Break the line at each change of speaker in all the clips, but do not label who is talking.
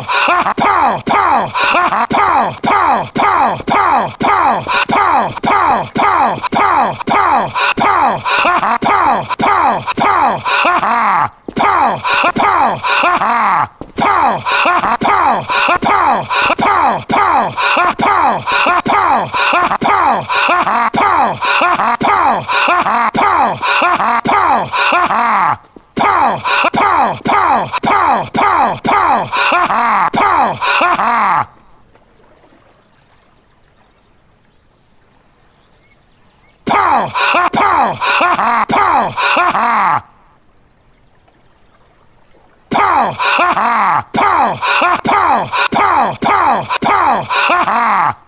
pow, pow, pow, pow, pow, pow, pow. Pow! Ha! Pow! Ha! Ha! Pow! Ha! Ha! Pow! Ha! Ha! Pow! Ha! Pow! Pow! Pow! Pow! Ha! Ha!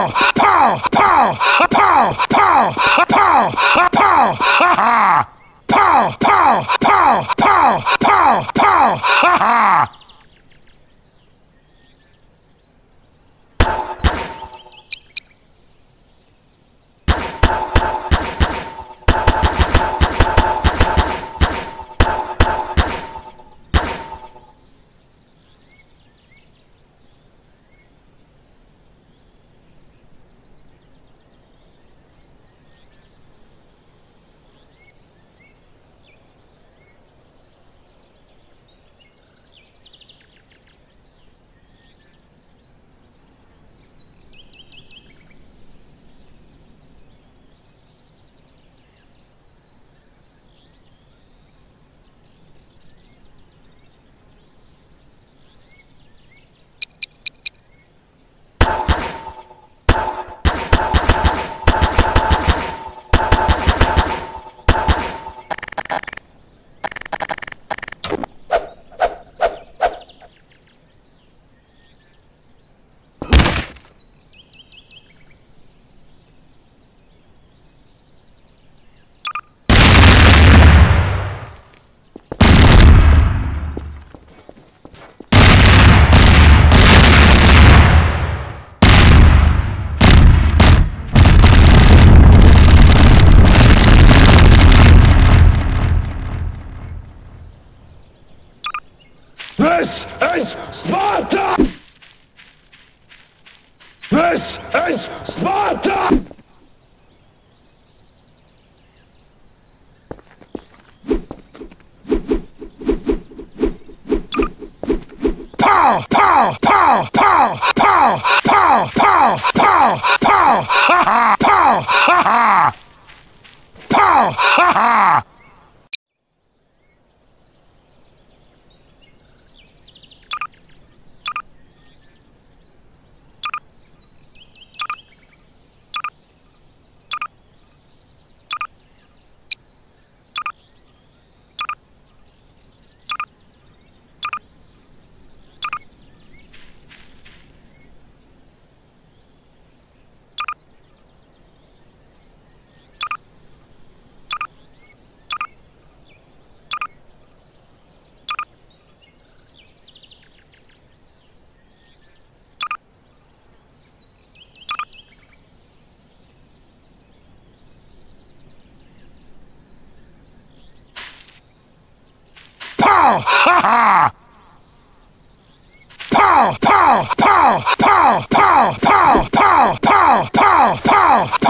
pow, pow, pow, pow, pow, pow. 炮炮炮炮炮炮，哈哈炮，哈哈炮，哈哈。哈哈。炮炮炮炮炮炮炮炮炮炮